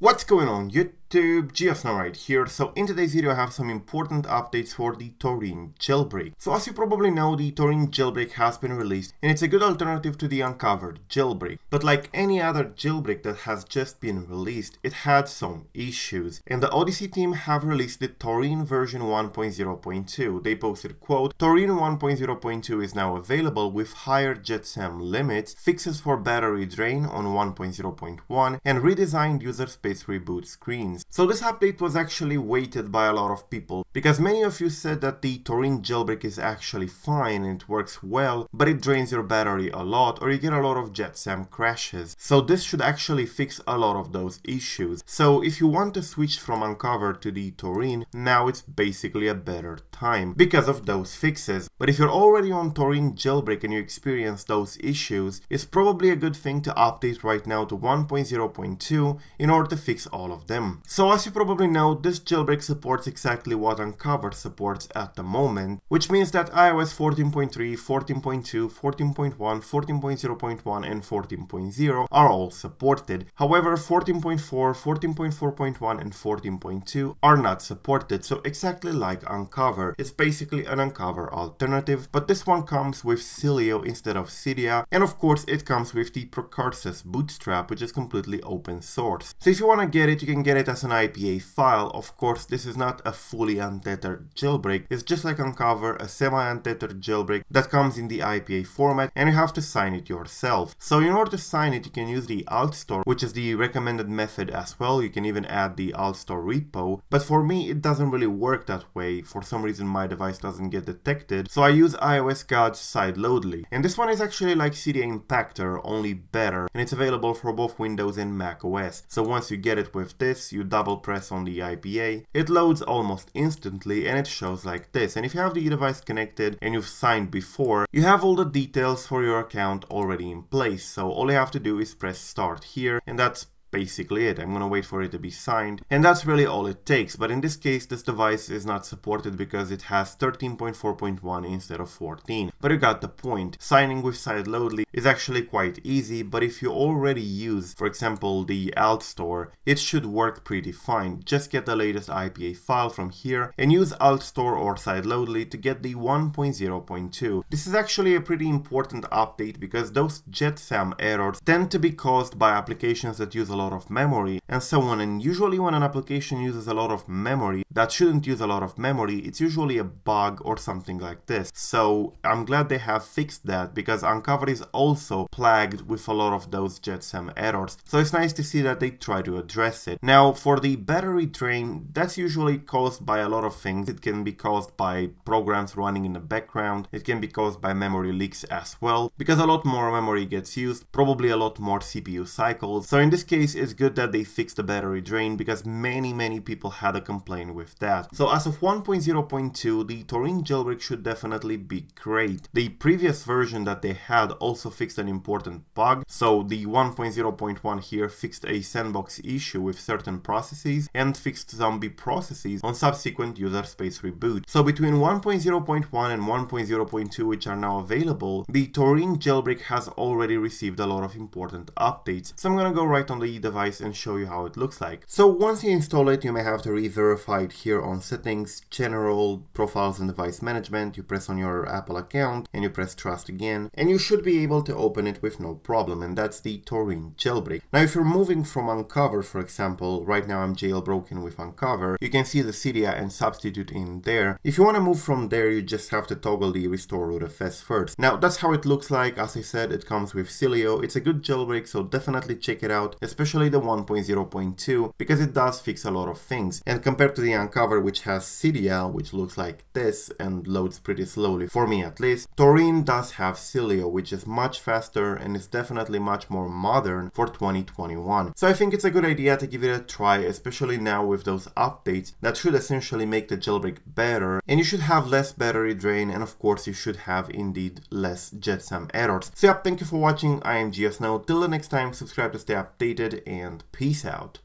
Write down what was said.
What's going on YouTube? GeoSnow right here. So in today's video I have some important updates for the Taurine jailbreak. So as you probably know the Taurine jailbreak has been released and it's a good alternative to the uncovered jailbreak. But like any other jailbreak that has just been released, it had some issues. And the Odyssey team have released the Taurine version 1.0.2. They posted quote, Taurine 1.0.2 is now available with higher JetSam limits, fixes for battery drain on 1.0.1 and redesigned user space reboot screens. So this update was actually waited by a lot of people, because many of you said that the Taurine jailbreak is actually fine and it works well, but it drains your battery a lot or you get a lot of JetSam crashes. So this should actually fix a lot of those issues. So if you want to switch from Uncover to the Taurine, now it's basically a better time because of those fixes. But if you're already on Taurine jailbreak and you experience those issues, it's probably a good thing to update right now to 1.0.2 in order to fix all of them. So as you probably know, this jailbreak supports exactly what Uncover supports at the moment, which means that iOS 14.3, 14.2, 14.1, 14.0.1 and 14.0 are all supported. However, 14.4, 14.4.1 and 14.2 are not supported, so exactly like Uncover, it's basically an Uncover alternative, but this one comes with Sileo instead of Cydia, and of course it comes with the Procursus Bootstrap, which is completely open source. So if you want to get it, you can get it as as an IPA file. Of course, this is not a fully untethered jailbreak. It's just like Uncover, a semi-untethered jailbreak that comes in the IPA format and you have to sign it yourself. So in order to sign it, you can use the AltStore, which is the recommended method as well. You can even add the AltStore repo. But for me, it doesn't really work that way. For some reason, my device doesn't get detected. So I use iOS God's Sideloadly. And this one is actually like Cydia Impactor, only better. And it's available for both Windows and Mac OS. So once you get it with this, you double press on the IPA, it loads almost instantly and it shows like this. And if you have the device connected and you've signed before, you have all the details for your account already in place. So all you have to do is press start here and that's basically it. I'm gonna wait for it to be signed. And that's really all it takes. But in this case, this device is not supported because it has 13.4.1 instead of 14. But you got the point. Signing with Sideloadly is actually quite easy, but if you already use, for example, the Alt Store, it should work pretty fine. Just get the latest IPA file from here and use Alt Store or Sideloadly to get the 1.0.2. This is actually a pretty important update because those JetSam errors tend to be caused by applications that use a lot of memory and so on. And usually when an application uses a lot of memory that shouldn't use a lot of memory, it's usually a bug or something like this. So I'm glad they have fixed that because Uncover is also plagued with a lot of those JetSam errors. So it's nice to see that they try to address it. Now for the battery drain, that's usually caused by a lot of things. It can be caused by programs running in the background. It can be caused by memory leaks as well because a lot more memory gets used, probably a lot more CPU cycles. So in this case, case, it's good that they fixed the battery drain because many, many people had a complaint with that. So as of 1.0.2, the Taurine jailbreak should definitely be great. The previous version that they had also fixed an important bug. So the 1.0.1 here fixed a sandbox issue with certain processes and fixed zombie processes on subsequent user space reboot. So between 1.0.1 and 1.0.2 which are now available, the Taurine jailbreak has already received a lot of important updates. So I'm gonna go right on the device and show you how it looks like. So once you install it, you may have to re-verify it here on settings, general, profiles and device management. You press on your Apple account and you press trust again, and you should be able to open it with no problem. And that's the Taurine jailbreak. Now, if you're moving from Uncover, for example, right now I'm jailbroken with Uncover, you can see the Cydia and substitute in there. If you want to move from there, you just have to toggle the restore rootfs first. Now, that's how it looks like. As I said, it comes with Sileo. It's a good jailbreak, so definitely check it out, especially especially the 1.0.2 because it does fix a lot of things. And compared to the Uncover which has Cydia, which looks like this and loads pretty slowly, for me at least, Taurine does have Sileo, which is much faster and is definitely much more modern for 2021. So I think it's a good idea to give it a try, especially now with those updates that should essentially make the jailbreak better and you should have less battery drain and of course you should have indeed less JetSam errors. So yeah, thank you for watching, I am GeoSnow. till the next time subscribe to stay updated and peace out.